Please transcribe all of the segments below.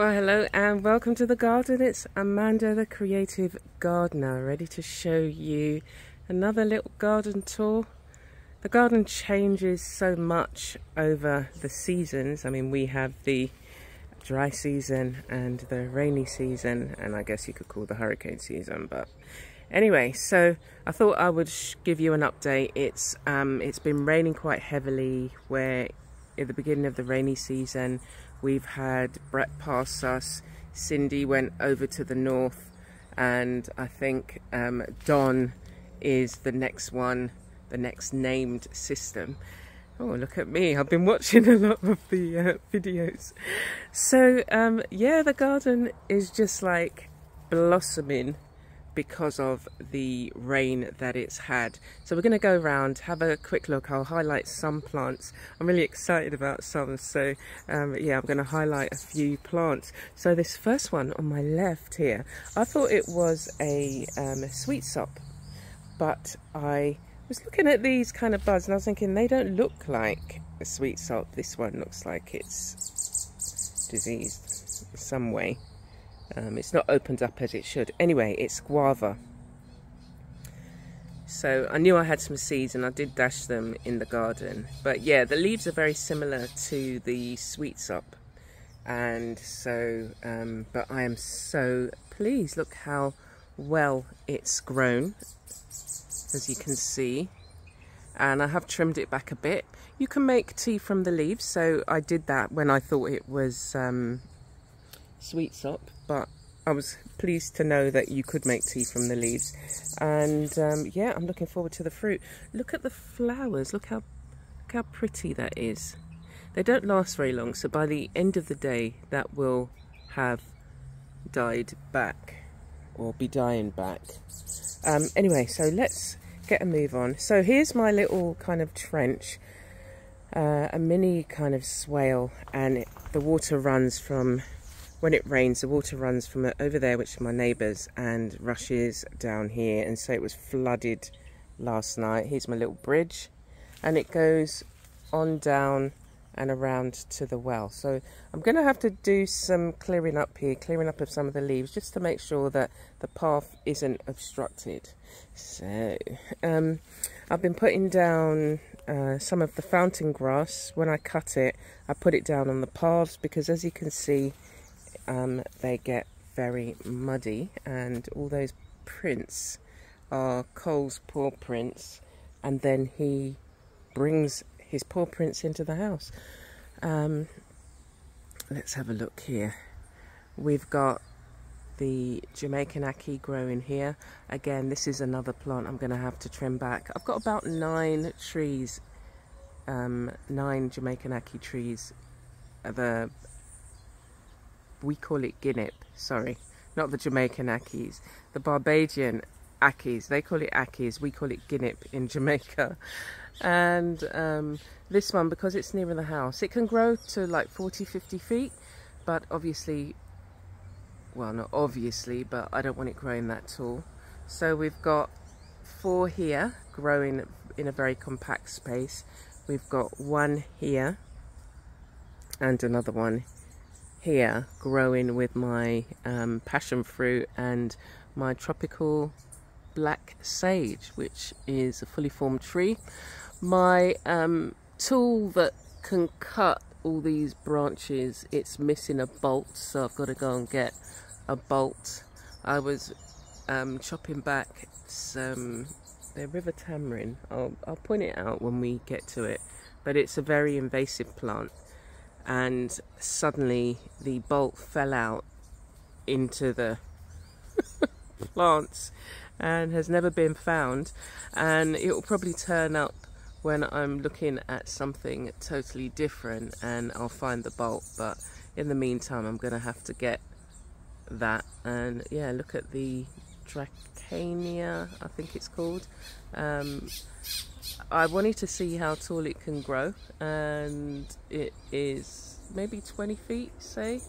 Well, hello and welcome to the garden. It's Amanda, the creative gardener, ready to show you another little garden tour. The garden changes so much over the seasons. I mean, we have the dry season and the rainy season, and I guess you could call the hurricane season. But anyway, so I thought I would give you an update. It's um, it's been raining quite heavily. Where at the beginning of the rainy season, We've had Brett pass us, Cindy went over to the north, and I think um, Don is the next one, the next named system. Oh, look at me. I've been watching a lot of the uh, videos. So, um, yeah, the garden is just like blossoming because of the rain that it's had. So we're going to go around, have a quick look. I'll highlight some plants. I'm really excited about some. So um, yeah, I'm going to highlight a few plants. So this first one on my left here, I thought it was a, um, a sweet sop, but I was looking at these kind of buds and I was thinking they don't look like a sweet sop. This one looks like it's diseased some way. Um, it's not opened up as it should. Anyway, it's guava. So I knew I had some seeds and I did dash them in the garden. But yeah, the leaves are very similar to the sweet sop. And so, um, but I am so pleased. Look how well it's grown, as you can see. And I have trimmed it back a bit. You can make tea from the leaves. So I did that when I thought it was um, sweet sop but I was pleased to know that you could make tea from the leaves. And um, yeah I'm looking forward to the fruit. Look at the flowers. Look how look how pretty that is. They don't last very long so by the end of the day that will have died back or be dying back. Um, anyway so let's get a move on. So here's my little kind of trench uh, a mini kind of swale and it, the water runs from when it rains, the water runs from over there, which are my neighbours, and rushes down here. And so it was flooded last night. Here's my little bridge. And it goes on down and around to the well. So I'm going to have to do some clearing up here, clearing up of some of the leaves, just to make sure that the path isn't obstructed. So um, I've been putting down uh, some of the fountain grass. When I cut it, I put it down on the paths because as you can see, um, they get very muddy and all those prints are Cole's paw prints and then he brings his paw prints into the house. Um, let's have a look here. We've got the Jamaican ackee growing here. Again, this is another plant I'm going to have to trim back. I've got about nine trees, um, nine Jamaican ackee trees. The we call it guinep, sorry, not the Jamaican ackees, the Barbadian ackees, they call it ackees, we call it guinep in Jamaica. And um, this one, because it's nearer the house, it can grow to like 40, 50 feet, but obviously, well, not obviously, but I don't want it growing that tall. So we've got four here growing in a very compact space. We've got one here and another one here growing with my um, passion fruit and my tropical black sage which is a fully formed tree. My um, tool that can cut all these branches it's missing a bolt so I've got to go and get a bolt. I was um, chopping back some the river tamarind. I'll, I'll point it out when we get to it but it's a very invasive plant and suddenly the bolt fell out into the plants and has never been found. And it will probably turn up when I'm looking at something totally different and I'll find the bolt. But in the meantime I'm gonna have to get that. And yeah look at the Dracaena I think it's called um, I wanted to see how tall it can grow and it is maybe 20 feet say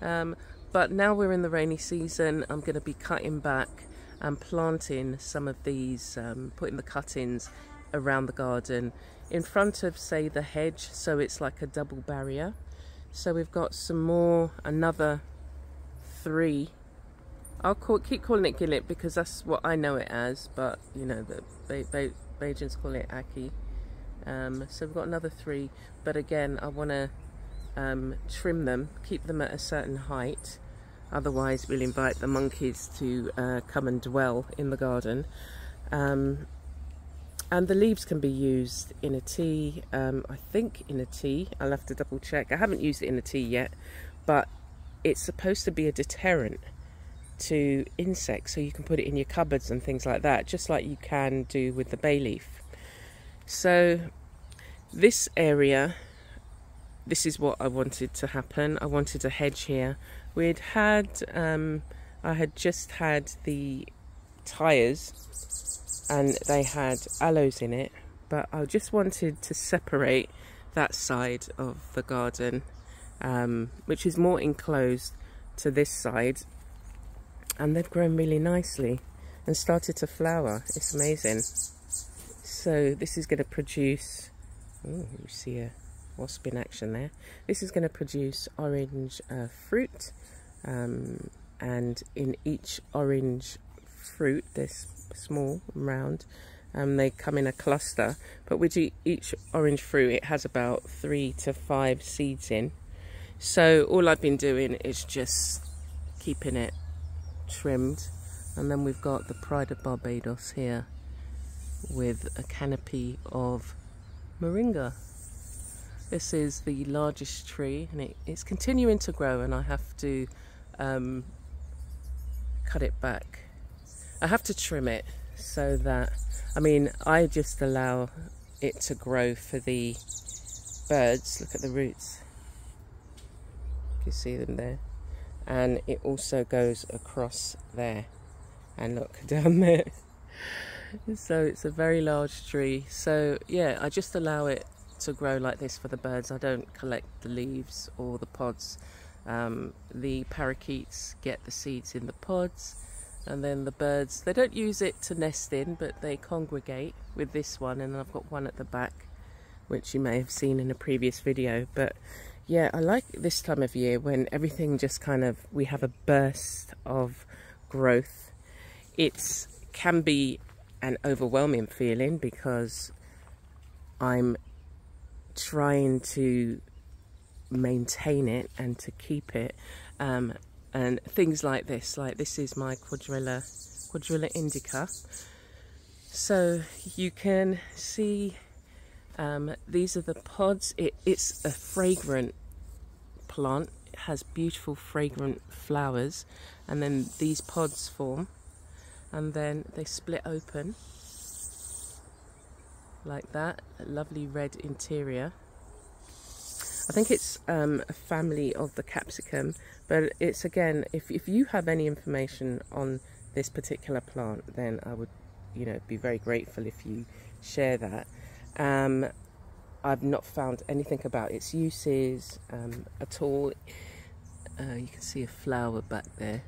um, but now we're in the rainy season I'm going to be cutting back and planting some of these um, putting the cuttings around the garden in front of say the hedge so it's like a double barrier So we've got some more, another three. I'll call, keep calling it Gillet because that's what I know it as, but you know, the Be Be Bajans call it ackee. Um, so we've got another three, but again, I want to um, trim them, keep them at a certain height. Otherwise, we'll invite the monkeys to uh, come and dwell in the garden. Um, and the leaves can be used in a tea, um, I think in a tea. I'll have to double check. I haven't used it in a tea yet, but it's supposed to be a deterrent to insects, so you can put it in your cupboards and things like that, just like you can do with the bay leaf. So, this area this is what I wanted to happen. I wanted a hedge here. We'd had, um, I had just had the tyres and they had aloes in it, but I just wanted to separate that side of the garden, um, which is more enclosed to this side. And they've grown really nicely and started to flower. It's amazing. So this is going to produce, oh, you see a wasp in action there. This is going to produce orange uh, fruit um, and in each orange fruit, this small and round, um, they come in a cluster but with each orange fruit it has about three to five seeds in. So all I've been doing is just keeping it trimmed and then we've got the Pride of Barbados here with a canopy of moringa this is the largest tree and it, it's continuing to grow and I have to um, cut it back. I have to trim it so that, I mean, I just allow it to grow for the birds. Look at the roots. You see them there. And it also goes across there. And look down there. so it's a very large tree. So yeah, I just allow it to grow like this for the birds. I don't collect the leaves or the pods. Um, the parakeets get the seeds in the pods and then the birds, they don't use it to nest in but they congregate with this one and I've got one at the back which you may have seen in a previous video but yeah I like this time of year when everything just kind of we have a burst of growth. It can be an overwhelming feeling because I'm trying to maintain it and to keep it um, and things like this like this is my quadrella quadrella indica. So you can see um, these are the pods. It, it's a fragrant plant it has beautiful fragrant flowers and then these pods form and then they split open like that, a lovely red interior. I think it's um, a family of the capsicum, but it's again, if, if you have any information on this particular plant, then I would, you know, be very grateful if you share that. Um, I've not found anything about its uses um, at all. Uh, you can see a flower back there.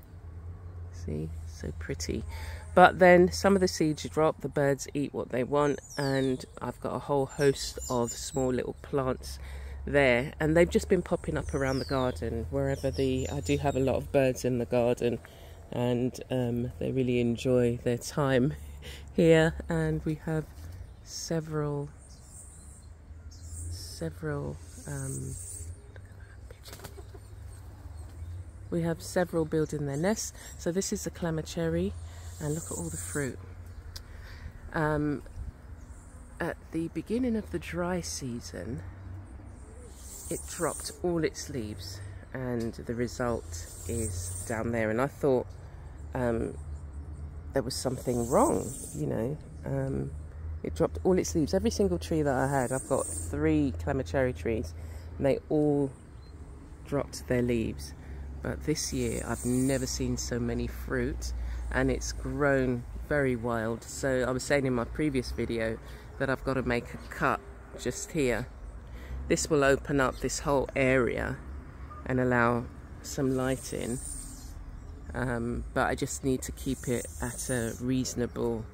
See, so pretty. But then some of the seeds drop, the birds eat what they want, and I've got a whole host of small little plants there, and they've just been popping up around the garden wherever the I do have a lot of birds in the garden, and um, they really enjoy their time here. And we have several, several. Um, we have several building their nests. So this is the clammy cherry and look at all the fruit. Um, at the beginning of the dry season, it dropped all its leaves and the result is down there. And I thought um, there was something wrong, you know. Um, it dropped all its leaves. Every single tree that I had, I've got three clammy cherry trees, and they all dropped their leaves. But this year, I've never seen so many fruit and it's grown very wild. So I was saying in my previous video that I've got to make a cut just here. This will open up this whole area and allow some light in. Um, but I just need to keep it at a reasonable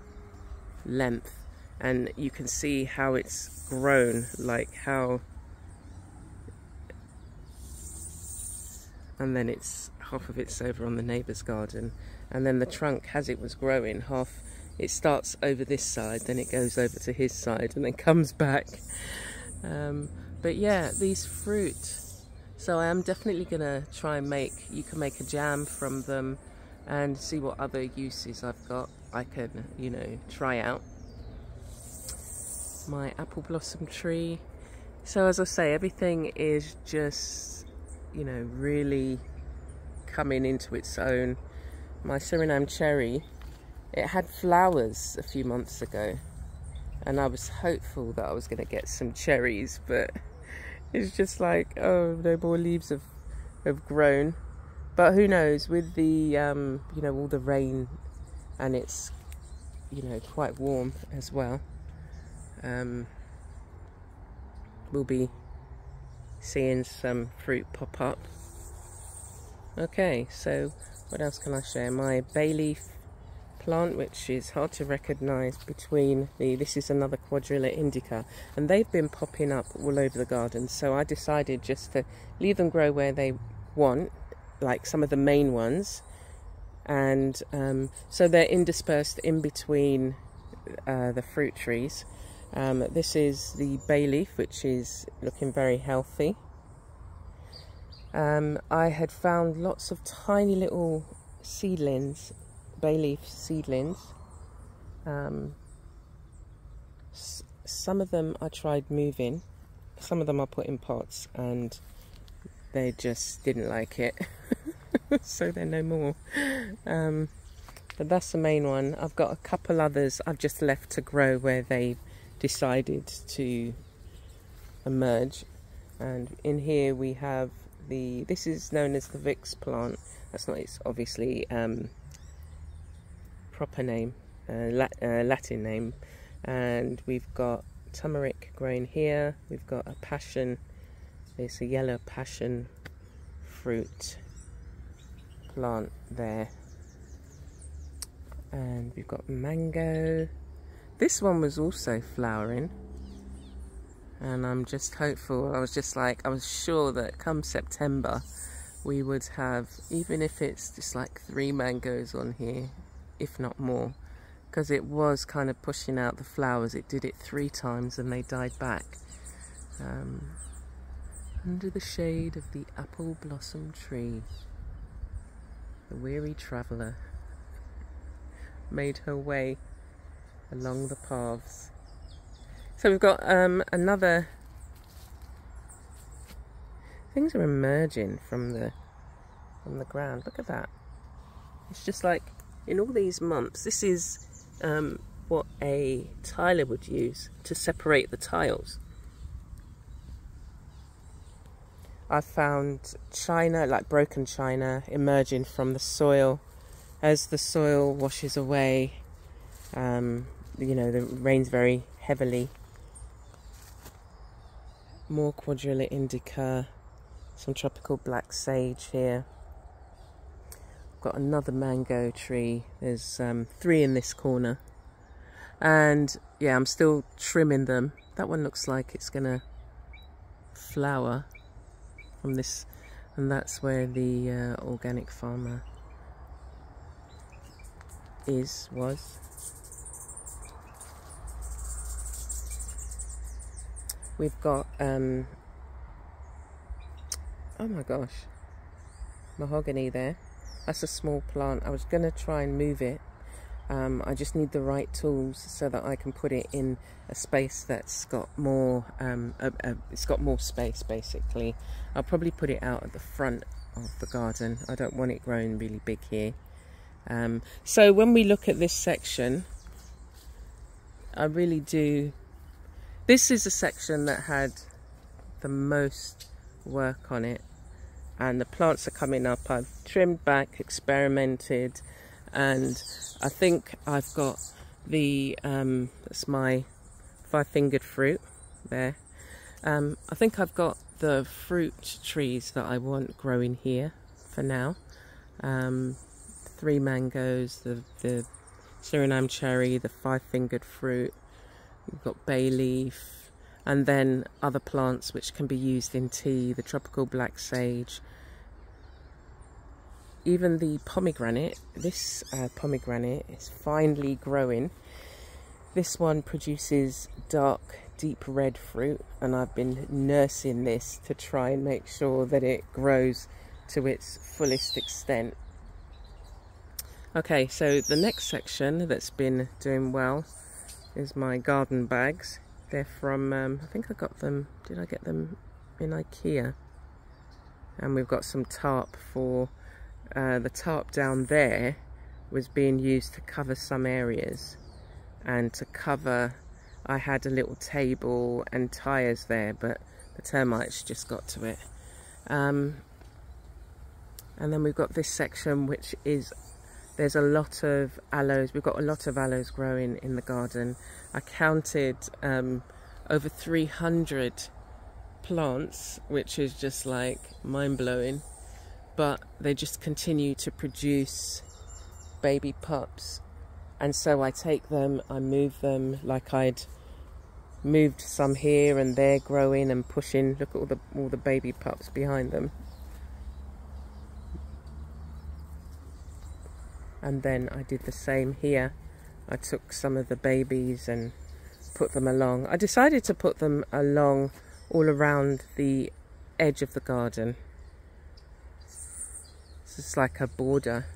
length and you can see how it's grown like how and then it's half of it's over on the neighbour's garden and then the trunk as it was growing half it starts over this side then it goes over to his side and then comes back. Um, but yeah these fruit so I am definitely gonna try and make you can make a jam from them and see what other uses I've got. I can you know try out my apple blossom tree. So as I say everything is just you know really coming into its own. My Suriname cherry it had flowers a few months ago and I was hopeful that I was going to get some cherries but it's just like oh no more leaves have have grown. But who knows with the um, you know all the rain and it's you know quite warm as well um, we'll be seeing some fruit pop up. Okay so what else can I share? My bay leaf plant which is hard to recognize between the this is another quadrella indica and they've been popping up all over the garden. So I decided just to leave them grow where they want like some of the main ones. And um, so they're interspersed in between uh, the fruit trees um, this is the bay leaf which is looking very healthy um, I had found lots of tiny little seedlings bay leaf seedlings. Um, some of them I tried moving, some of them I put in pots and they just didn't like it. so they're no more. Um, but that's the main one. I've got a couple others I've just left to grow where they decided to emerge. And in here we have the, this is known as the Vicks plant. That's not, it's obviously um, proper name, uh, Lat uh, Latin name. And we've got turmeric growing here. We've got a passion. There's a yellow passion fruit plant there. And we've got mango. This one was also flowering. And I'm just hopeful. I was just like, I was sure that come September, we would have, even if it's just like three mangoes on here, if not more because it was kind of pushing out the flowers it did it three times and they died back um, under the shade of the apple blossom tree the weary traveller made her way along the paths so we've got um, another things are emerging from the from the ground look at that it's just like in all these months, this is um, what a tiler would use to separate the tiles. I've found china, like broken china, emerging from the soil. As the soil washes away, um, you know, the rains very heavily. More quadrella indica, some tropical black sage here got another mango tree. There's um, three in this corner. And yeah, I'm still trimming them. That one looks like it's gonna flower from this. And that's where the uh, organic farmer is, was. We've got, um, oh my gosh, mahogany there. That's a small plant. I was going to try and move it. Um, I just need the right tools so that I can put it in a space that's got more, um, a, a, it's got more space basically. I'll probably put it out at the front of the garden. I don't want it growing really big here. Um, so when we look at this section, I really do, this is a section that had the most work on it and the plants are coming up. I've trimmed back, experimented, and I think I've got the, um, that's my five-fingered fruit there. Um, I think I've got the fruit trees that I want growing here for now. Um, three mangoes, the, the Suriname cherry, the five-fingered fruit. We've got bay leaf, and then other plants which can be used in tea, the tropical black sage, even the pomegranate, this uh, pomegranate is finely growing. This one produces dark, deep red fruit, and I've been nursing this to try and make sure that it grows to its fullest extent. Okay, so the next section that's been doing well is my garden bags. They're from, um, I think I got them, did I get them in Ikea? And we've got some tarp for, uh, the tarp down there was being used to cover some areas and to cover, I had a little table and tyres there, but the termites just got to it. Um, and then we've got this section which is there's a lot of aloes. We've got a lot of aloes growing in the garden. I counted um, over 300 plants, which is just like mind blowing. But they just continue to produce baby pups. And so I take them, I move them like I'd moved some here and there growing and pushing. Look at all the all the baby pups behind them. And then I did the same here. I took some of the babies and put them along. I decided to put them along all around the edge of the garden. This is like a border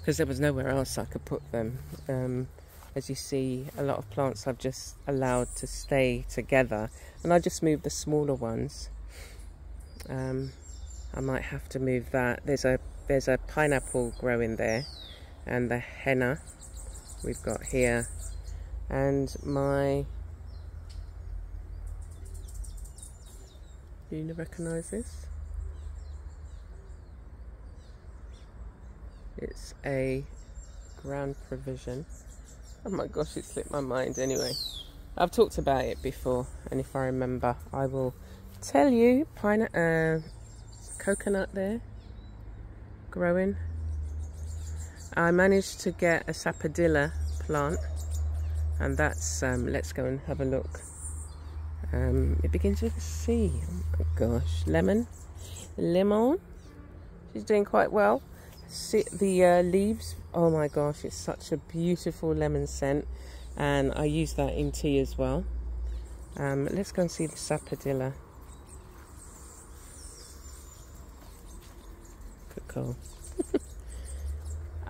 because there was nowhere else I could put them. Um, as you see a lot of plants I've just allowed to stay together. And I just moved the smaller ones. Um, I might have to move that. There's a there's a pineapple growing there and the henna we've got here. And my do you recognize this? It's a ground provision. Oh my gosh it slipped my mind. Anyway I've talked about it before and if I remember I will tell you. Pine uh, coconut there growing. I managed to get a sapodilla plant and that's um, let's go and have a look. Um, it begins with a C. Oh my gosh. Lemon? Lemon she's doing quite well. See the uh, leaves oh my gosh it's such a beautiful lemon scent and I use that in tea as well. Um, let's go and see the sapodilla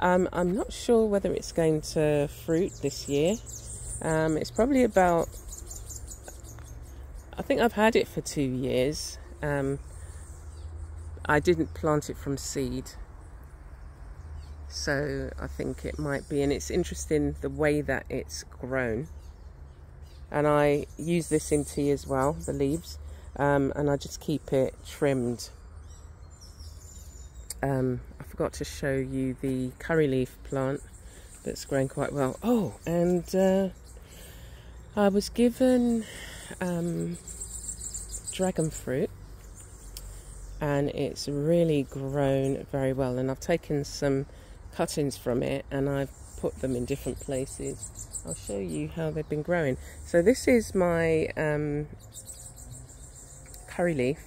Um, I'm not sure whether it's going to fruit this year. Um, it's probably about, I think I've had it for two years. Um, I didn't plant it from seed. So I think it might be, and it's interesting the way that it's grown. And I use this in tea as well, the leaves, um, and I just keep it trimmed um, I forgot to show you the curry leaf plant that's growing quite well. Oh, and uh, I was given um, dragon fruit and it's really grown very well and I've taken some cuttings from it and I've put them in different places. I'll show you how they've been growing. So this is my um, curry leaf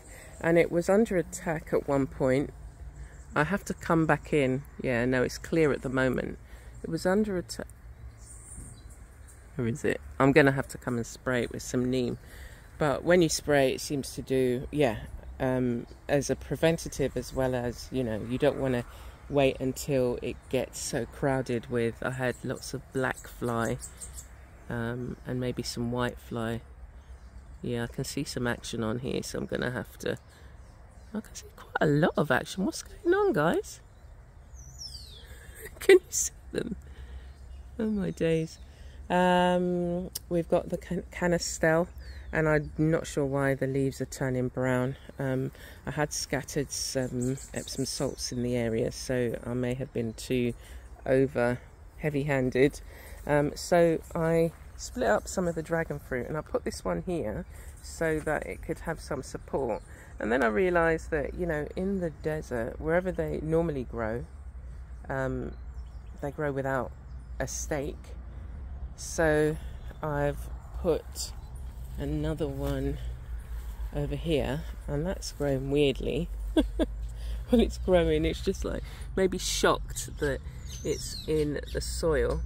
and it was under attack at one point I have to come back in. Yeah, no, it's clear at the moment. It was under attack. Where is it? I'm going to have to come and spray it with some neem. But when you spray, it seems to do, yeah, um, as a preventative as well as, you know, you don't want to wait until it gets so crowded with, I had lots of black fly um, and maybe some white fly. Yeah, I can see some action on here, so I'm going to have to I can see quite a lot of action. What's going on, guys? Can you see them? Oh my days. Um, we've got the can canistel and I'm not sure why the leaves are turning brown. Um, I had scattered some Epsom salts in the area, so I may have been too over heavy-handed. Um, so I split up some of the dragon fruit and I put this one here so that it could have some support. And then I realised that, you know, in the desert, wherever they normally grow, um, they grow without a stake. So I've put another one over here, and that's grown weirdly. while it's growing. It's just like maybe shocked that it's in the soil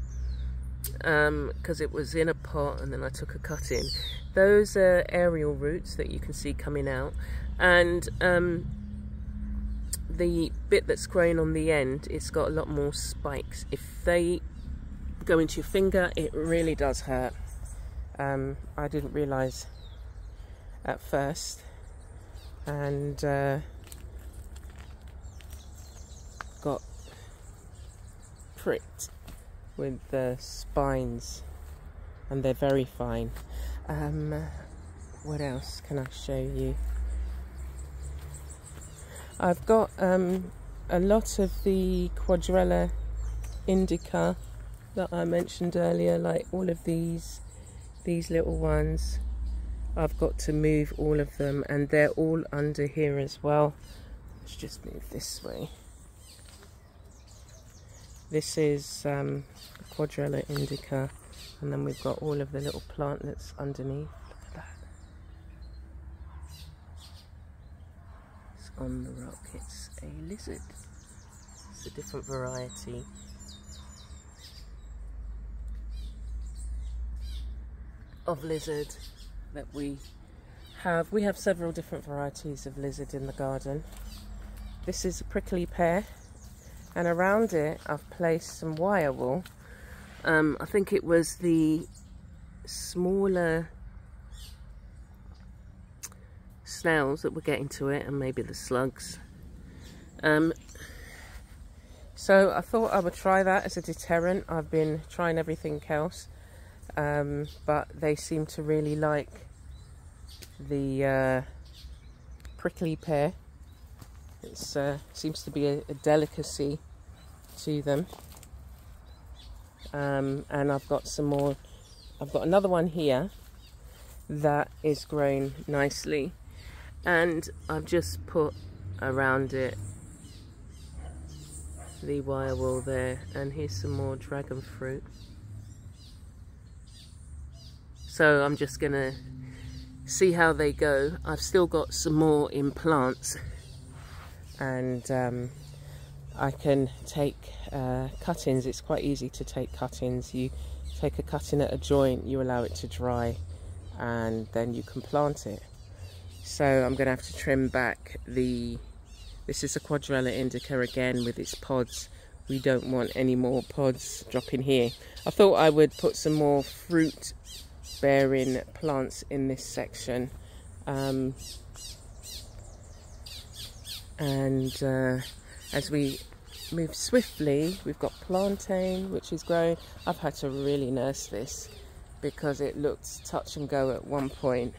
because um, it was in a pot and then I took a cut in. Those are aerial roots that you can see coming out and um, the bit that's growing on the end it's got a lot more spikes. If they go into your finger it really does hurt. Um, I didn't realise at first and uh, got pricked with the spines and they're very fine. Um, what else can I show you? I've got um, a lot of the Quadrella indica that I mentioned earlier, like all of these, these little ones. I've got to move all of them and they're all under here as well. Let's just move this way. This is um, Quadrella indica and then we've got all of the little plantlets underneath. Look at that. It's on the rock. It's a lizard. It's a different variety. of lizard that we have. We have several different varieties of lizard in the garden. This is a prickly pear and around it I've placed some wire wool um, I think it was the smaller snails that were getting to it and maybe the slugs. Um, so I thought I would try that as a deterrent. I've been trying everything else, um, but they seem to really like the uh, prickly pear. It uh, seems to be a, a delicacy to them. Um, and I've got some more I've got another one here that is growing nicely. And I've just put around it the wire wool there. And here's some more dragon fruit. So I'm just gonna see how they go. I've still got some more in plants and um, I can take uh, cuttings. It's quite easy to take cuttings. You take a cutting at a joint, you allow it to dry, and then you can plant it. So I'm going to have to trim back the, this is a Quadrella indica again with its pods. We don't want any more pods dropping here. I thought I would put some more fruit bearing plants in this section. Um, and uh, as we move swiftly, we've got plantain, which is growing. I've had to really nurse this because it looked touch and go at one point,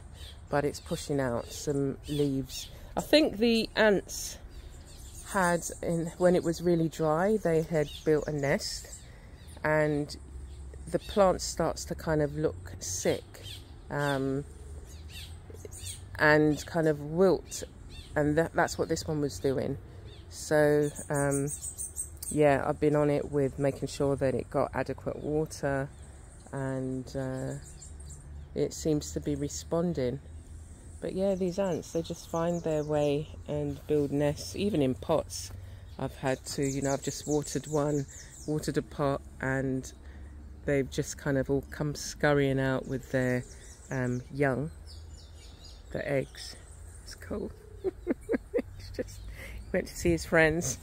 but it's pushing out some leaves. I think the ants had, in when it was really dry, they had built a nest and the plant starts to kind of look sick um, and kind of wilt and that, that's what this one was doing. So um, yeah I've been on it with making sure that it got adequate water and uh, it seems to be responding. But yeah these ants they just find their way and build nests. Even in pots I've had to you know I've just watered one watered a pot and they've just kind of all come scurrying out with their um, young the eggs. It's cool just went to see his friends.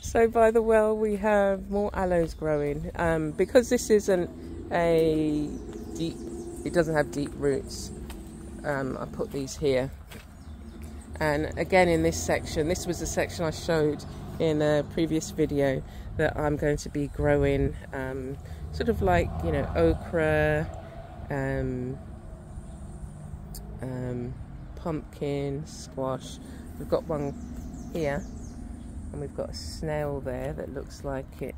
so by the well we have more aloes growing. Um, because this isn't a deep, it doesn't have deep roots, um, I put these here. And again in this section, this was the section I showed in a previous video that I'm going to be growing um, sort of like, you know, okra, um, um, pumpkin, squash, We've got one here and we've got a snail there that looks like it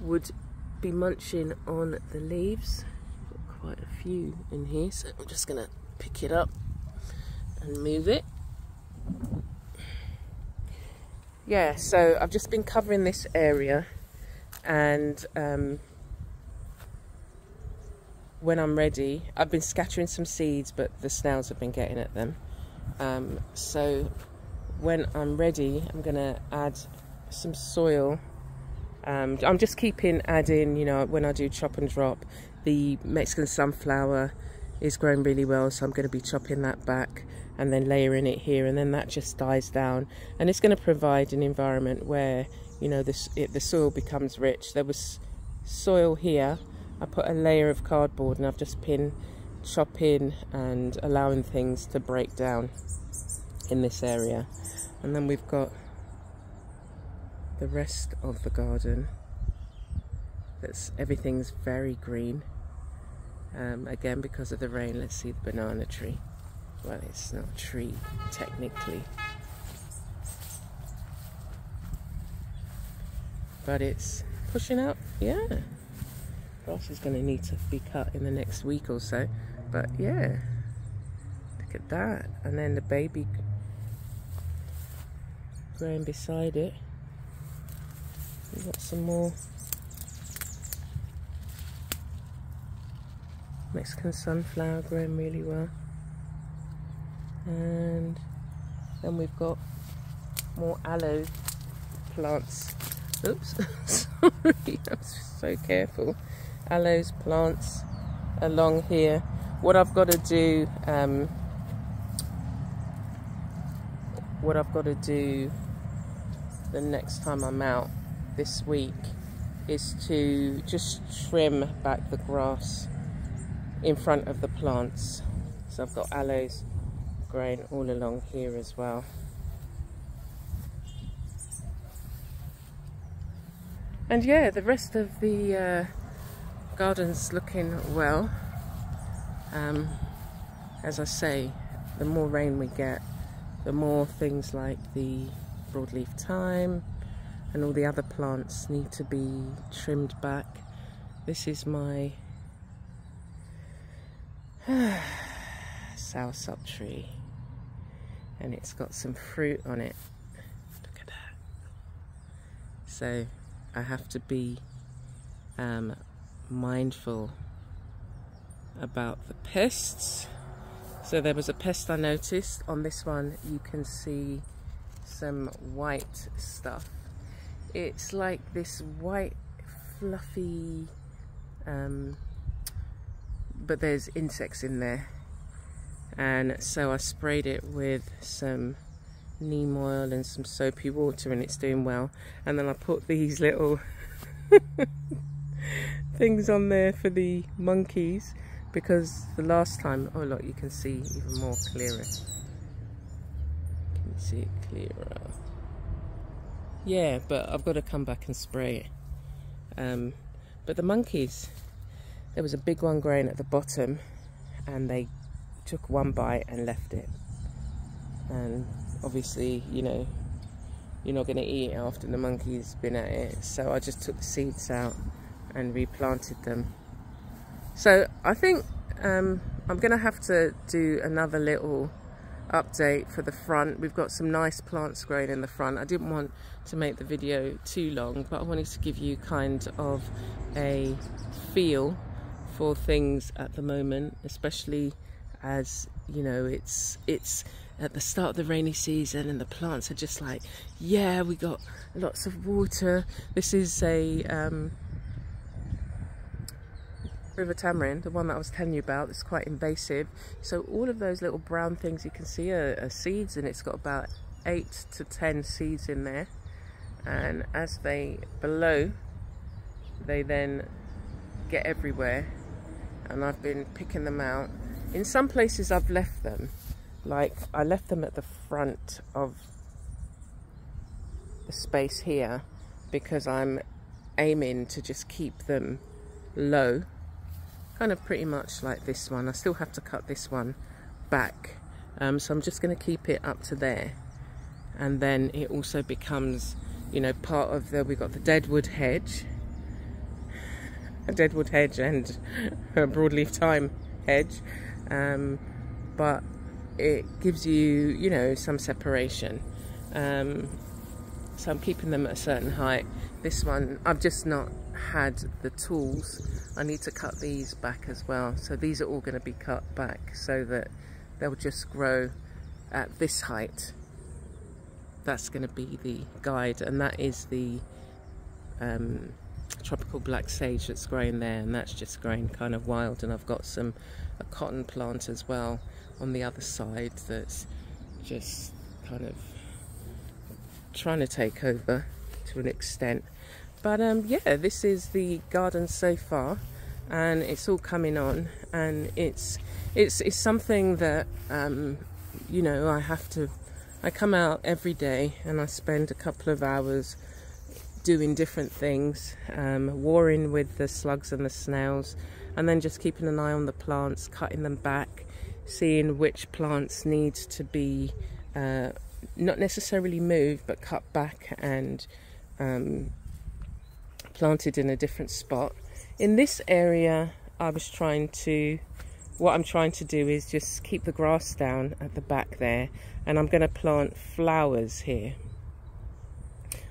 would be munching on the leaves. We've got quite a few in here so I'm just going to pick it up and move it. Yeah, so I've just been covering this area and um, when I'm ready, I've been scattering some seeds but the snails have been getting at them. Um, so when I'm ready, I'm going to add some soil. Um, I'm just keeping adding, you know, when I do chop and drop, the Mexican sunflower is growing really well, so I'm going to be chopping that back and then layering it here, and then that just dies down. And it's going to provide an environment where, you know, this, it, the soil becomes rich. There was soil here. I put a layer of cardboard and I've just been chopping and allowing things to break down in this area. And then we've got the rest of the garden. That's everything's very green. Um, again because of the rain let's see the banana tree. Well it's not a tree technically. But it's pushing out yeah grass is going to need to be cut in the next week or so but yeah look at that and then the baby growing beside it. We've got some more Mexican sunflower growing really well. And then we've got more aloe plants. Oops, sorry, I'm so careful. Aloes plants along here. What I've got to do, um, what I've got to do the next time I'm out this week is to just trim back the grass in front of the plants. So I've got aloes growing all along here as well. And yeah, the rest of the uh, garden's looking well. Um, as I say, the more rain we get, the more things like the broadleaf thyme and all the other plants need to be trimmed back. This is my soursop tree and it's got some fruit on it. Look at that. So I have to be um, mindful about the pests. So there was a pest I noticed on this one. You can see some white stuff. It's like this white fluffy, um, but there's insects in there. And so I sprayed it with some neem oil and some soapy water and it's doing well. And then I put these little things on there for the monkeys because the last time, oh look, you can see even more clearer Can see it clearer. Yeah, but I've got to come back and spray it. Um, but the monkeys, there was a big one growing at the bottom and they took one bite and left it. And obviously, you know, you're not going to eat after the monkey's been at it. So I just took the seeds out and replanted them. So I think um, I'm going to have to do another little update for the front. We've got some nice plants growing in the front. I didn't want to make the video too long, but I wanted to give you kind of a feel for things at the moment, especially as you know it's it's at the start of the rainy season and the plants are just like yeah we got lots of water this is a um, river tamarind, the one that I was telling you about, that's quite invasive. So all of those little brown things you can see are, are seeds and it's got about eight to ten seeds in there. And as they below, they then get everywhere. And I've been picking them out. In some places I've left them, like I left them at the front of the space here because I'm aiming to just keep them low kind of pretty much like this one. I still have to cut this one back. Um, so I'm just going to keep it up to there. And then it also becomes, you know, part of the, we've got the deadwood hedge. A deadwood hedge and a broadleaf thyme hedge. Um, but it gives you, you know, some separation. Um, so I'm keeping them at a certain height. This one, I've just not had the tools. I need to cut these back as well. So these are all going to be cut back so that they'll just grow at this height that's going to be the guide and that is the um, tropical black sage that's growing there and that's just growing kind of wild and I've got some a cotton plant as well on the other side that's just kind of trying to take over to an extent but um, yeah this is the garden so far and it's all coming on and it's it's it's something that um, you know I have to I come out every day and I spend a couple of hours doing different things um, warring with the slugs and the snails and then just keeping an eye on the plants cutting them back seeing which plants need to be uh, not necessarily moved but cut back and um, planted in a different spot. In this area I was trying to what I'm trying to do is just keep the grass down at the back there and I'm going to plant flowers here.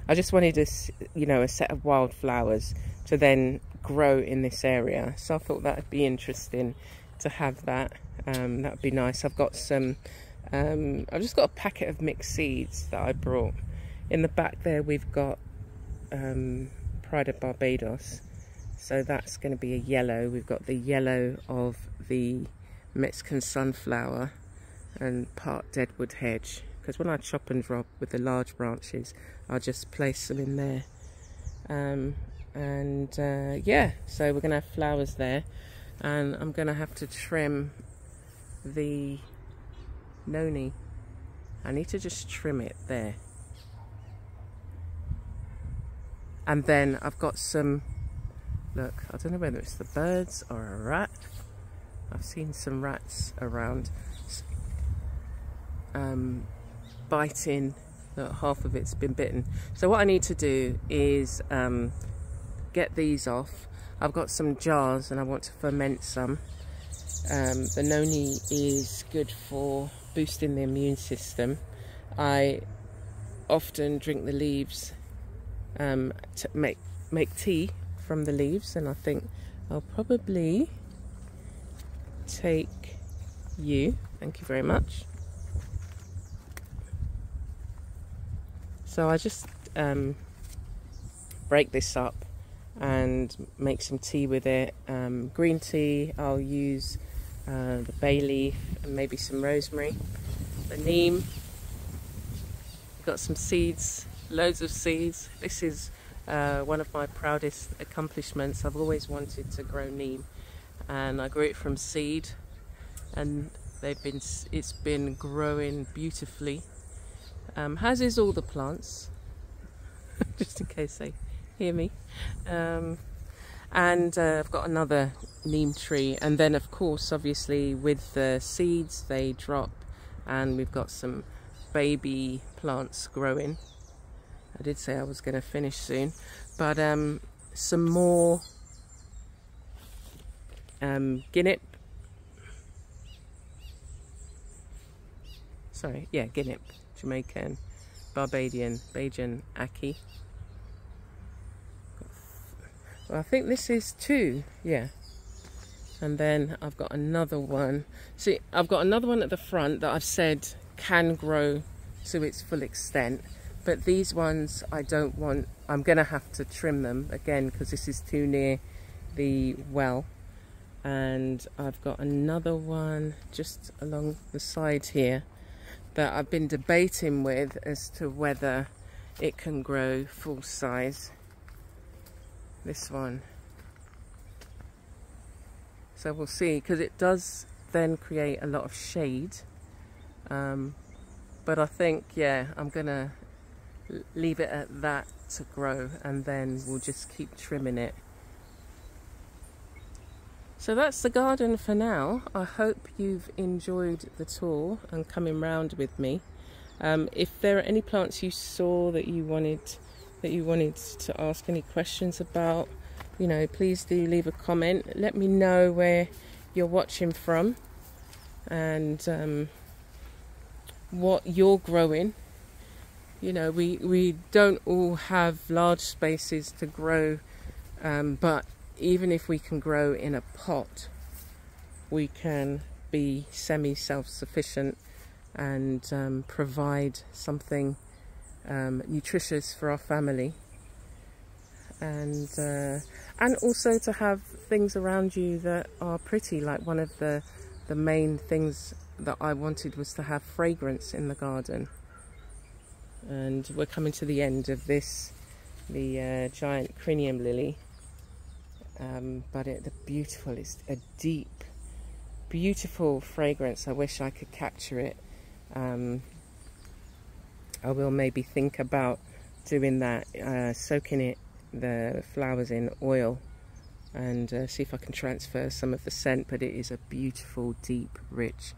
I just wanted a, you know a set of wildflowers to then grow in this area. So I thought that would be interesting to have that. Um, that would be nice. I've got some um, I've just got a packet of mixed seeds that I brought. In the back there we've got um, Pride of Barbados so that's going to be a yellow. We've got the yellow of the Mexican sunflower and part deadwood hedge. Because when I chop and drop with the large branches, I'll just place them in there. Um, and uh, yeah, so we're going to have flowers there. And I'm going to have to trim the noni. I need to just trim it there. And then I've got some Look, I don't know whether it's the birds or a rat. I've seen some rats around um, biting. Look, half of it's been bitten. So what I need to do is um, get these off. I've got some jars and I want to ferment some. Um, the noni is good for boosting the immune system. I often drink the leaves um, to make make tea from the leaves and I think I'll probably take you. Thank you very much. So I just um, break this up and make some tea with it. Um, green tea, I'll use uh, the bay leaf and maybe some rosemary. The neem, got some seeds, loads of seeds. This is uh, one of my proudest accomplishments. I've always wanted to grow neem and I grew it from seed and they've been it's been growing beautifully um, as is all the plants just in case they hear me um, and uh, I've got another neem tree and then of course obviously with the seeds they drop and we've got some baby plants growing I did say I was going to finish soon. But um, some more um. Sorry, yeah, guinep. Jamaican, Barbadian, Bajan, Ackee. Well, I think this is two, yeah. And then I've got another one. See, I've got another one at the front that I've said can grow to its full extent but these ones I don't want I'm gonna have to trim them again because this is too near the well. And I've got another one just along the side here that I've been debating with as to whether it can grow full size. This one. So we'll see because it does then create a lot of shade. Um, but I think yeah I'm gonna leave it at that to grow and then we'll just keep trimming it. So that's the garden for now. I hope you've enjoyed the tour and coming round with me. Um, if there are any plants you saw that you wanted that you wanted to ask any questions about, you know, please do leave a comment. Let me know where you're watching from and um, what you're growing you know we we don't all have large spaces to grow um, but even if we can grow in a pot we can be semi self-sufficient and um, provide something um, nutritious for our family. And uh, and also to have things around you that are pretty like one of the the main things that I wanted was to have fragrance in the garden and we're coming to the end of this the uh, giant crinum lily. Um, but it, the beautiful it's a deep beautiful fragrance. I wish I could capture it. Um, I will maybe think about doing that uh, soaking it the flowers in oil and uh, see if I can transfer some of the scent but it is a beautiful deep rich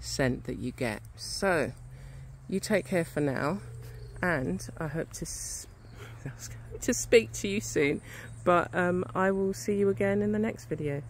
scent that you get. So you take care for now and I hope to to speak to you soon. But um, I will see you again in the next video